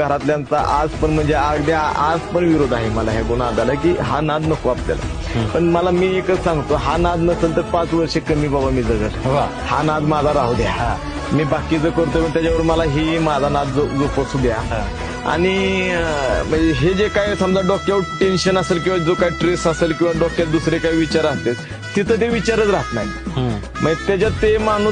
घरातल्यांचा आज पण म्हणजे अगदी आज पण विरोध आहे मला ह्या गुन्हा की हा नाद नको आपल्याला. पण मला मी एकच सांगतो हा नाद नसेल तर पाच वर्ष कमी बाबा मी जगत हा नाद माझा राहू द्या. हा. मी बाकीचं करतो त्याच्यावर मला ही माझा नाद जो जोपासू द्या. आणि म्हणजे हे जे काय समजा डोक्यावर टेन्शन असेल किंवा जो काय ट्रेस असेल किंवा डोक्यात दुसरे काही विचार असतील तिथं ते विचारच राहत नाही. म्हणजे त्याच्यात ते माणूस